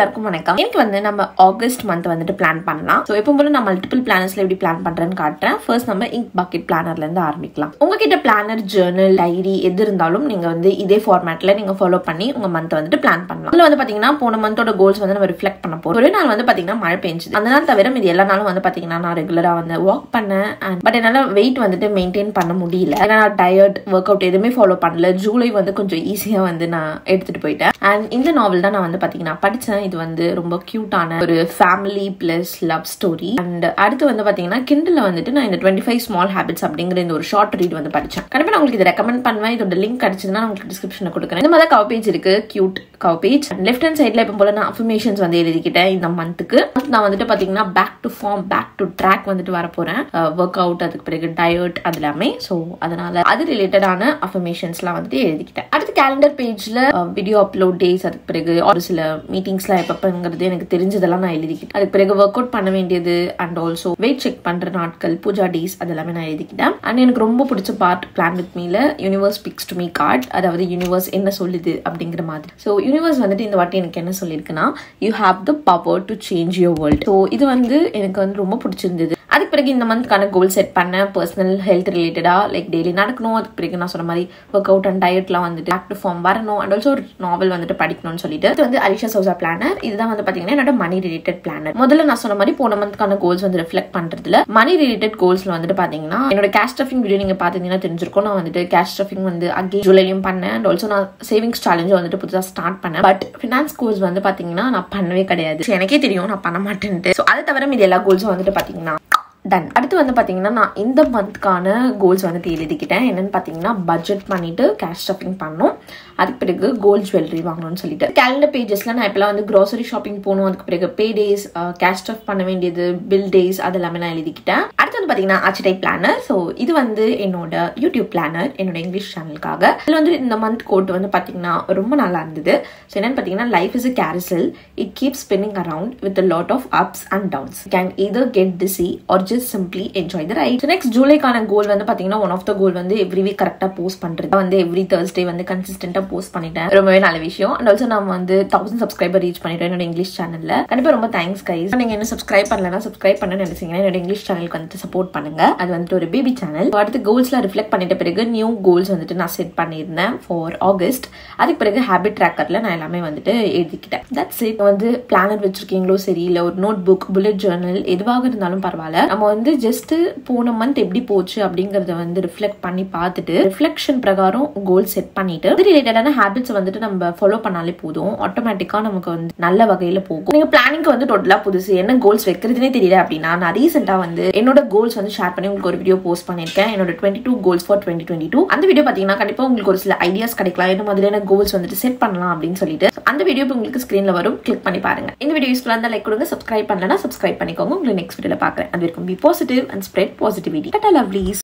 எல்லாருக்கும் வணக்கம். எனக்கு வந்து நம்ம ஆகஸ்ட் மந்த் வந்துட்டு பிளான் பண்ணலாம். ஸோ எப்போ போல நான் மல்டிபிள் பிளானர்ஸ்ல எப்படி பிளான் பண்றேன்னு காட்டுறேன். ஃபர்ஸ்ட் நம்ம இங்க் பக்கெட் பிளானர்ல இருந்து ஆரம்பிக்கலாம். உங்ககிட்ட பிளானர் ஜேர்னல் டைரி எது இருந்தாலும் நீங்க வந்து இதே ஃபார்மேட்ல நீங்க ஃபாலோ பண்ணி உங்க மந்த் வந்துட்டு பிளான் பண்ணலாம். இதுல வந்து பாத்தீங்கன்னா போன மந்தோட கோல்ஸ் வந்து நம்ம ரிஃப்ளெக்ட் பண்ண போறோம். ஒரு நாள் வந்து பாத்தீங்கன்னா மழை பெஞ்சுது. அந்த நாள் தவிர இது எல்லா நாளும் வந்து பாத்தீங்கன்னா நான் ரெகுலரா வந்து வாக் பண்ணேன். பட் என்னால வெயிட் வந்துட்டு மெயின்டைன் பண்ண முடியல. ஏன்னா நான் டயர்ட் ஒர்க் அவுட் எதுவுமே ஃபாலோ பண்ணல. ஜூலை வந்து கொஞ்சம் ஈஸியா வந்து நான் எடுத்துட்டு போயிட்டேன். அண்ட் இந்த நாவல் தான் நான் வந்து பாத்தீங்கன்னா படிச்சேன். இது வந்து ரொம்ப கியூட்டான ஒரு family plus love story and அடுத்து வந்து பாத்தீங்கன்னா கிண்டில் வந்துட்டு நான் இந்த டுவெண்ட்டி ஃபைவ் ஸ்மால் ஹேபிட்ஸ் அப்படிங்கிற இந்த ஒரு ஷார்ட் ரீட் வந்து படிச்சேன். கண்டிப்பா நான் உங்களுக்கு இதை ரெக்கமெண்ட் பண்ணுவேன். இதோட லிங்க் கிடைச்சதுன்னா உங்களுக்கு டிஸ்கிரிப்ஷனில் கொடுக்குறேன். இந்த மாதிரி கவ் பேஜ் இருக்கு. Cute cover page left hand சைட்ல இப்போ போல நான் அஃபர்மேஷன்ஸ் வந்து எழுதிக்கிட்டேன் இந்த மந்த்துக்கு நான் வந்துட்டு பாத்தீங்கன்னா back to form back to track வந்துட்டு வர போறேன் ஒர்க் அவுட் அதுக்கு பிறகு டயட் அது எல்லாமே. ஸோ அதனால அது ரிலேட்டடான அஃபர்மேஷன்ஸ்லாம் வந்துட்டு எழுதிக்கிட்டேன். அடுத்து கேலண்டர் பேஜ்ல வீடியோ அப்லோட் டேஸ் அதுக்கு பிறகு ஒரு சில மீட்டிங்ஸ்லாம் எப்பப்பங்கிறது எனக்கு தெரிஞ்சதெல்லாம் நான் எழுதிக்கிட்டேன். அதுக்கு பிறகு ஒர்க் அவுட் பண்ண வேண்டியது அண்ட் ஆல்சோ வெயிட் செக் பண்ற நாட்கள் பூஜா டேஸ் அதெல்லாமே நான் எழுதிக்கிட்டேன். அண்ட் எனக்கு ரொம்ப பிடிச்ச part plan with மீல universe picks to me card அதாவது யூனிவர்ஸ் என்ன சொல்லுது அப்படிங்கிற மாதிரி. ஸோ யூனிவர்ஸ் வந்துட்டு இந்த வாட்டி எனக்கு என்ன சொல்லியிருக்குன்னா you have the power to change your world so இது வந்து எனக்கு வந்து ரொம்ப பிடிச்சிருந்தது. அதுக்கு பிறகு இந்த மந்த்க்கான கோல் செட் பண்ணேன். பர்சனல் ஹெல்த் ரிலேட்டடா லைக் டெய்லி நடக்கணும். அதுக்கு பிறகு நான் சொன்ன மாதிரி ஒர்க் அவுட் அண்ட் டயட்லாம் வந்துட்டு ஆக்டிவ் ஃபார்ம் வரணும். அண்ட் ஆல்சோ ஒரு நாவல் வந்துட்டு படிக்கணும்னு சொல்லிட்டு. இது வந்து அலிஷா பிளான் பிளானர் இதுதான் வந்து பாத்தீங்கன்னா என்னோட மணி ரிலேட்டட் பிளானர் முதல்ல நான் சொன்ன மாதிரி போன மந்த்க்கான கோல்ஸ் வந்து ரிஃப்ளெக்ட் பண்றதுல மணி ரிலேட்டட் கோல்ஸ்ல வந்துட்டு பாத்தீங்கன்னா என்னோட கேஷ் ஸ்டஃபிங் வீடியோ நீங்க பாத்தீங்கன்னா தெரிஞ்சிருக்கும். நான் வந்துட்டு கேஷ் ஸ்டஃபிங் வந்து அகே ஜூலையும் பண்ணேன். அண்ட் ஆல்சோ நான் சேவிங்ஸ் சேலஞ்சும் வந்துட்டு புதுசாக ஸ்டார்ட் பண்ணேன். பட் ஃபினான்ஸ் கோர்ஸ் வந்து பாத்தீங்கன்னா நான் பண்ணவே கிடையாது. எனக்கே தெரியும் நான் பண்ண மாட்டேன்ட்டு. ஸோ அதை தவிர மீது எல்லா கோல்ஸும் வந்துட்டு பாத்தீங்கன்னா டன் அடுத்து வந்து பார்த்தீங்கன்னா நான் இந்த மந்த்க்கான கோல்ஸ் வந்து எழுதிக்கிட்டேன். என்னன்னு பார்த்தீங்கன்னா பட்ஜெட் பண்ணிட்டு கேஷ் ஷாப்பிங் பண்ணோம். அதுக்கு பிறகு கோல்ட் ஜுவல்லரி வாங்கணும்னு சொல்லிட்டு. கேலண்டர் பேஜஸ்ல நான் இப்பெல்லாம் வந்து க்ரோசரி ஷாப்பிங் போகணும். அதுக்கு பிறகு பே டேஸ் கேஷ் ஸ்டஃப் பண்ண வேண்டியது பில் டேஸ் அது எல்லாமே நான் எழுதிக்கிட்டேன். அடுத்து வந்து பார்த்தீங்கன்னா ஆச்சிடை பிளானர் ஸோ இது வந்து என்னோட யூடியூப் பிளானர் என்னோட இங்கிலீஷ் சேனலுக்காக இதில் வந்து இந்த மந்த் கோட் வந்து பார்த்தீங்கன்னா ரொம்ப நல்லா இருந்தது. ஸோ என்னன்னு பார்த்தீங்கன்னா life is a carousel it keep spinning around with lot of ups and downs can either get dizzy or just simply enjoy the ride next ஜூலைக்கான goal வந்து பாத்தீங்கன்னா ஒன் ஆஃப் த கோல் வந்து எவ்ரி வீக் கரெக்டா post பண்றது. வந்து every Thursday வந்து கன்சிஸ்டன்டா post பண்ணிட்டேன். ரொம்பவே நல்ல விஷயம். அண்ட் ஆல்சோ நான் வந்து தௌசண்ட் சப்ஸ்கிரைபர் ரீச் பண்ணிட்டேன் என்னோட இங்கிலீஷ் சேனல்ல கண்டிப்பா ரொம்ப தேங்க்ஸ் கைஸ் நீங்க என்ன சப்ஸ்கிரைப் பண்ணலன்னா சப்ஸ்கிரைப் பண்ண நினைச்சீங்கன்னா என்னோட இங்கிலீஷ் சேனலுக்கு வந்துட்டு சப்போர்ட் பண்ணுங்க. அது வந்துட்டு ஒரு பேபி சேனல் அடுத்து கோல்ஸ்ல ரிஃப்ளெக்ட் பண்ணிட்ட பிறகு நியூ கோல்ஸ் வந்துட்டு நான் செட் பண்ணியிருந்தேன் ஃபார் ஆகஸ்ட் அதுக்கு பிறகு ஹேபிட் ட்ராக்கர்ல நான் எல்லாமே வந்துட்டு எழுதிக்கிட்டேன். தட்ஸ் இட் வந்து பிளானர் வச்சிருக்கீங்களோ சரி இல்ல ஒரு நோட் புக் புல்லட் ஜேர்னல் எதுவாக இருந்தாலும் பரவாயில்ல. நம்ம நம்ம வந்து ஜஸ்ட் போன மந்த் எப்படி போச்சு அப்படிங்கறத வந்து ரிஃப்ளெக்ட் பண்ணி பார்த்துட்டு ரிஃப்ளெக்ஷன் பிரகாரம் கோல் செட் பண்ணிட்டு இது ரிலேட்டடான ஹேபிட்ஸ் வந்துட்டு நம்ம ஃபாலோ பண்ணாலே போதும். ஆட்டோமேட்டிக்கா நமக்கு வந்து நல்ல வகையில போகும். நீங்க பிளானிங்க்கு வந்து டோட்டலா புதுசு. என்ன கோல்ஸ் வைக்கிறதுனே தெரியல அப்படின்னா நான் ரீசெண்டா வந்து என்னோட கோல்ஸ் வந்து ஷேர் பண்ணி உங்களுக்கு ஒரு வீடியோ போஸ்ட் பண்ணிருக்கேன் என்னோட twenty two goals for twenty twenty two அந்த வீடியோ பாத்தீங்கன்னா கண்டிப்பா உங்களுக்கு ஒரு சில ஐடியாஸ் கிடைக்கலாம். என்ன மாதிரியான கோல்ஸ் வந்துட்டு செட் பண்ணலாம் அப்படின்னு சொல்லிட்டு. அந்த வீடியோ உங்களுக்கு ஸ்க்ரீனில் வரும். கிளிக் பண்ணி பாருங்க. இந்த வீடியோ யூஸ்ஃபுல்லா இருந்தா லைக் கொடுங்க. சப்ஸ்கிரைப் பண்ணலன்னா சப்ஸ்கிரைப் பண்ணிக்கோங்க. உங்களுக்கு நெக்ஸ்ட் வீடியோல பாக்குறேன் அது வரைக்கும் be positive and spread positivity. Tata lovelies.